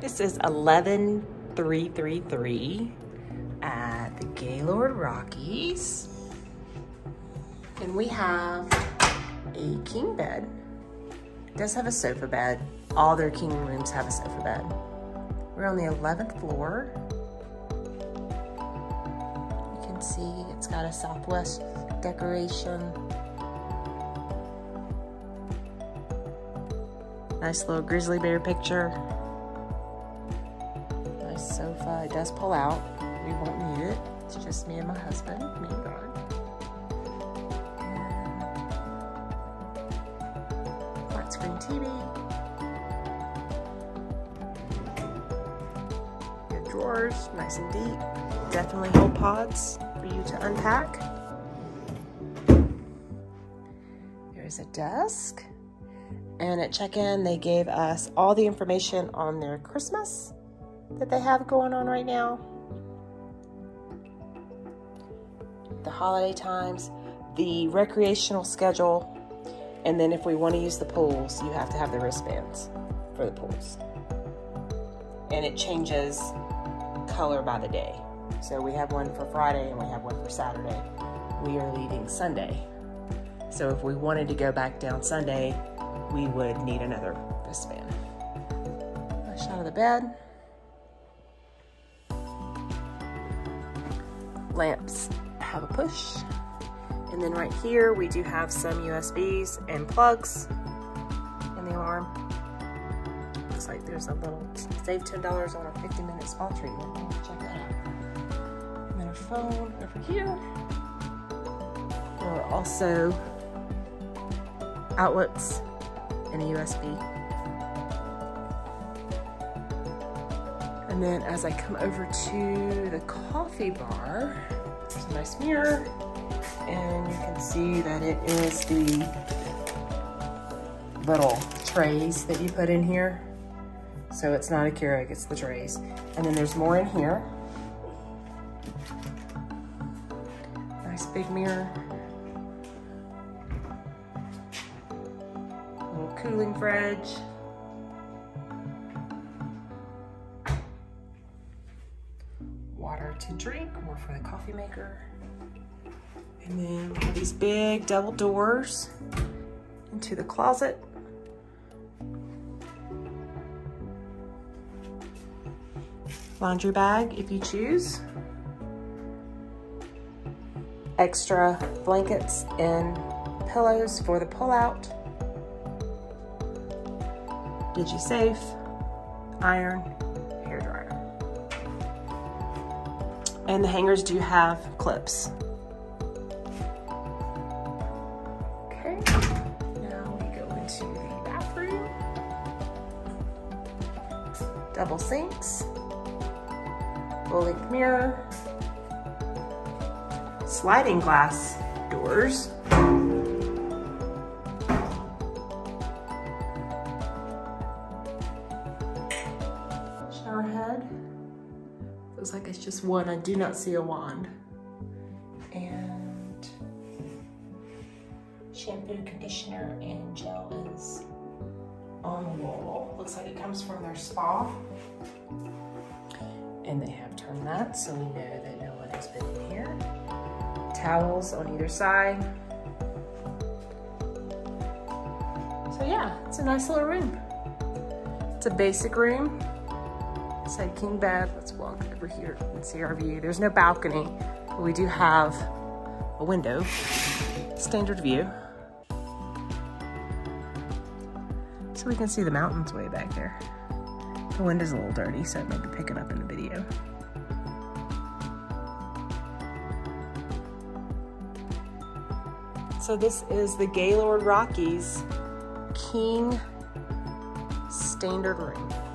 This is 11333 at the Gaylord Rockies. And we have a king bed. It does have a sofa bed. All their king rooms have a sofa bed. We're on the 11th floor. You can see it's got a Southwest decoration. Nice little grizzly bear picture. Sofa. It does pull out. We won't need it. It's just me and my husband, me and God. Flat screen TV. Your drawers, nice and deep. Definitely hold pods for you to unpack. There's a desk. And at check-in, they gave us all the information on their Christmas that they have going on right now. The holiday times, the recreational schedule, and then if we want to use the pools, you have to have the wristbands for the pools. And it changes color by the day. So we have one for Friday and we have one for Saturday. We are leaving Sunday. So if we wanted to go back down Sunday, we would need another wristband. A shot of the bed. Lamps have a push. And then right here, we do have some USBs and plugs in the alarm. Looks like there's a little save $10 on a 50 minute spa treatment. Check that out. And then a phone over here. There are also outlets and a USB. And then as I come over to the coffee bar, there's a nice mirror and you can see that it is the little trays that you put in here. So it's not a Keurig, it's the trays. And then there's more in here. Nice big mirror. Little cooling fridge. To drink, or for the coffee maker. And then we have these big double doors into the closet. Laundry bag if you choose. Extra blankets and pillows for the pull-out. DigiSafe, iron, And the hangers do have clips. Okay, now we go into the bathroom. Double sinks, full-length mirror, sliding glass doors. Looks like it's just one. I do not see a wand. And shampoo, conditioner, and gel is on the wall. Looks like it comes from their spa. And they have turned that so we know that no one has been in here. Towels on either side. So yeah, it's a nice little room. It's a basic room. Said king bed. Let's walk over here and see our view. There's no balcony, but we do have a window. Standard view. So we can see the mountains way back there. The window's a little dirty, so it may be picking up in the video. So this is the Gaylord Rockies King Standard Room.